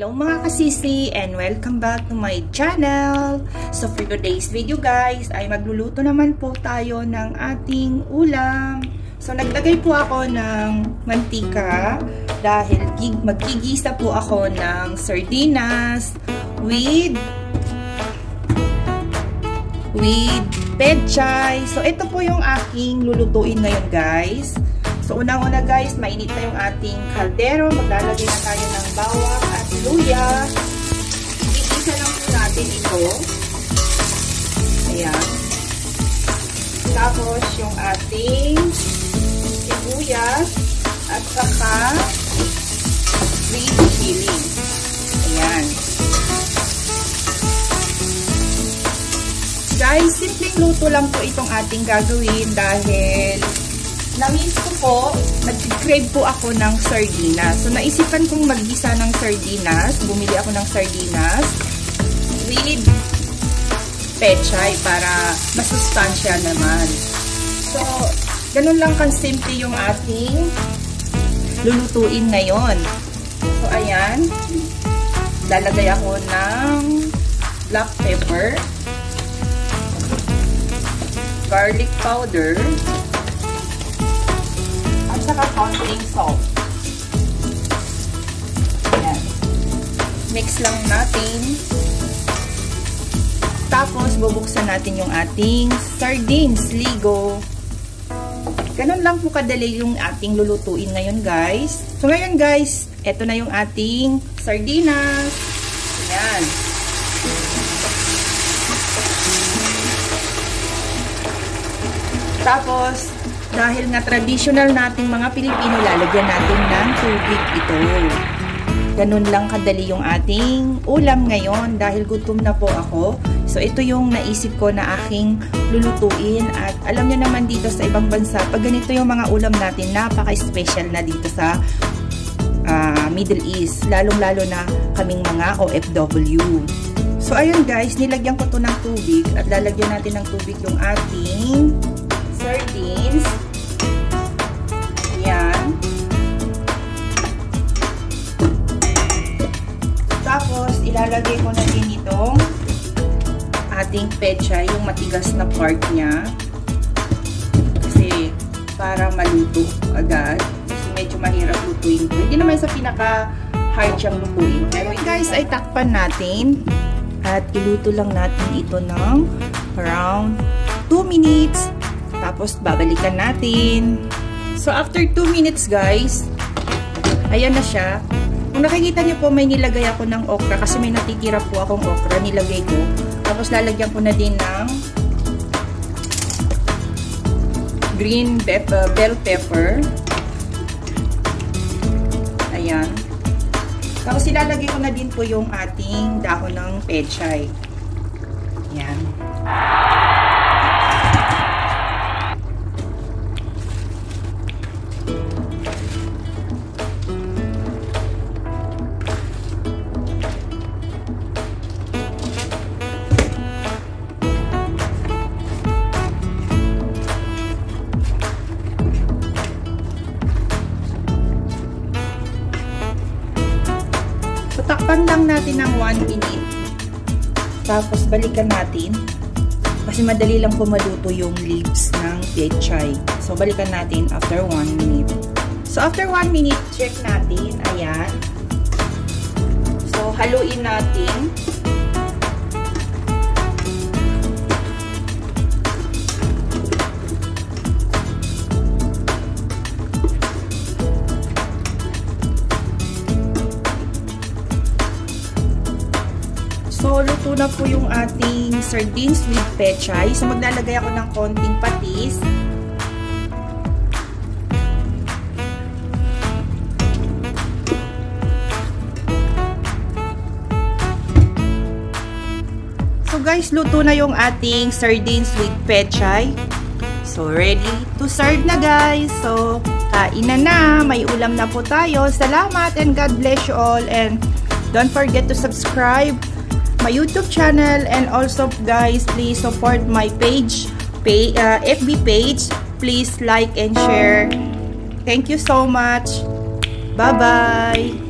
Hello mga kasisi and welcome back to my channel. So for today's video guys ay magluluto naman po tayo ng ating ulam. So naglagay po ako ng mantika dahil magkigisa po ako ng sardinas with with pechay. So ito po yung aking lulutuin ngayon guys. So, unang-una guys, mainit na yung ating kaldero. Maglalagay na tayo ng bawang at luya. Igisa lang po natin ito. Ayan. Tapos, yung ating sibuyas at saka green chili. Ayan. Guys, simpleng luto lang po itong ating gagawin dahil na-miss ko po, nag-crave po ako ng sardinas. So, naisipan kong mag-gisa ng sardinas. Bumili ako ng sardinas with pechay para masustansya naman. So, ganun lang kan-simple yung ating lulutuin ngayon. So, ayan. Lalagay ako ng black pepper, garlic powder, saka konting salt. Ayan. Mix lang natin. Tapos, bubuksan natin yung ating sardines, ligo. Ganun lang po kadali yung ating lulutuin ngayon, guys. So, ngayon, guys, eto na yung ating sardinas. Ayan. Tapos, dahil nga traditional nating mga Pilipino, lalagyan natin ng tubig ito. Ganun lang kadali yung ating ulam ngayon dahil gutom na po ako. So, ito yung naisip ko na aking lulutuin. At alam niyo naman dito sa ibang bansa, pag ganito yung mga ulam natin, napaka-special na dito sa uh, Middle East. Lalong-lalo na kaming mga OFW. So, ayun guys, nilagyan ko to ng tubig at lalagyan natin ng tubig yung ating sardines. Ayan. Tapos, ilalagay ko na din itong ating pecha, yung matigas na part niya. Kasi, para maluto agad. Kasi medyo mahirap lutuin ito. Hindi naman sa pinaka-hard siyang lutuin. Pero guys, ay takpan natin. At iluto lang natin ito ng around 2 minutes tapos, babalikan natin. So, after 2 minutes, guys, ayan na siya. Kung nakikita niyo po, may nilagay ako ng okra kasi may natitira po akong okra. Nilagay ko. Tapos, lalagyan ko na din ng green uh, bell pepper. Ayan. Tapos, ilalagay ko na din po yung ating dahon ng pechay. Takpan lang natin ng 1 minute. Tapos balikan natin. Kasi madali lang po maluto yung leaves ng pechay. So balikan natin after 1 minute. So after 1 minute, check natin. Ayan. So haluin natin. Luto na po yung ating sardines with pechay. So, maglalagay ako ng konting patis. So, guys, luto na yung ating sardines with pechay. So, ready to serve na, guys. So, kain na na. May ulam na po tayo. Salamat and God bless you all. And don't forget to subscribe my YouTube channel and also guys please support my page, pay, uh, FB page. Please like and share. Thank you so much. Bye bye